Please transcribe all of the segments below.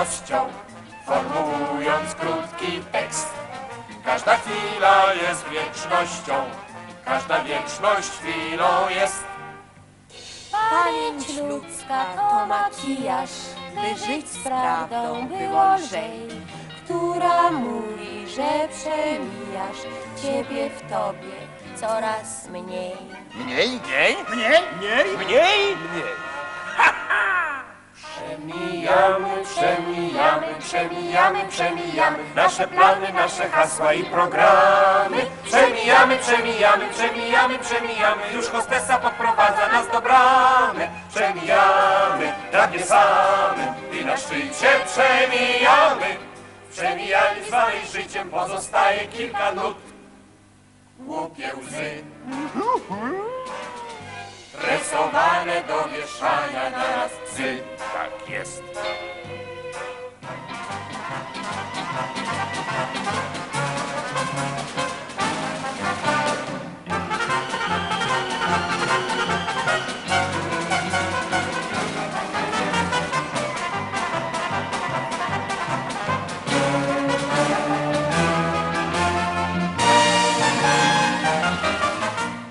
pewnością, formułując krótki tekst. Każda chwila jest wiecznością, każda wieczność chwilą jest. Pamięć ludzka to makijaż, by żyć z prawdą było lżej, która mówi, że przemijasz ciebie w tobie coraz mniej. Mniej? Mniej? Mniej? Mniej? Mniej? Mniej. Przemijamy, przemijamy, przemijamy, przemijamy nasze plany, nasze hasła i programy. Przemijamy, przemijamy, przemijamy, przemijamy. Już hostesa podprowadza nas do bramy. Przemijamy nad niesamym i na szczycie przemijamy. W przemijaniu zwanej życiem pozostaje kilka nut. Głupie łzy. Rysowane do wieszania na nas psy. Jest.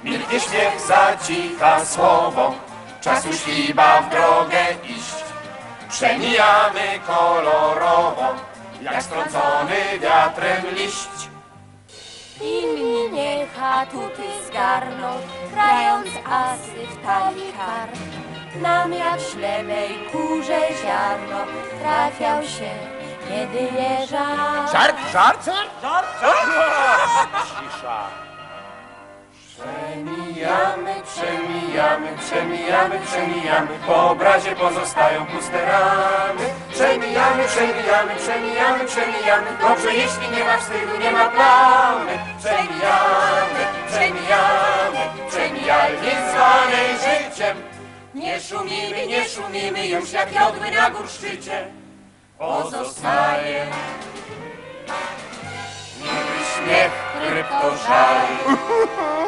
Milknie śmiech zacicha słowo, czasu śliba w drogę iść. Przemijamy kolorowo, jak strącony wiatrem liść. Inni niech atuty zgarną, grając asy w talii kart. Nam jak ślepej kurze ziarno trafiał się, kiedy je żar. Żart? Żart? Żart? Cisza. Przemijamy, przemijamy, przemijamy, przemijamy, po obrazie pozostają puste ramy. Przemijamy, przemijamy, przemijamy, przemijamy, dobrze jeśli nie ma wstydu, nie ma plamy. Przemijamy, przemijamy, przemijalnie zwanej życiem. Nie szumimy, nie szumimy, już jak jodły na górszczycie. Pozostaje niby śmiech kryptożali.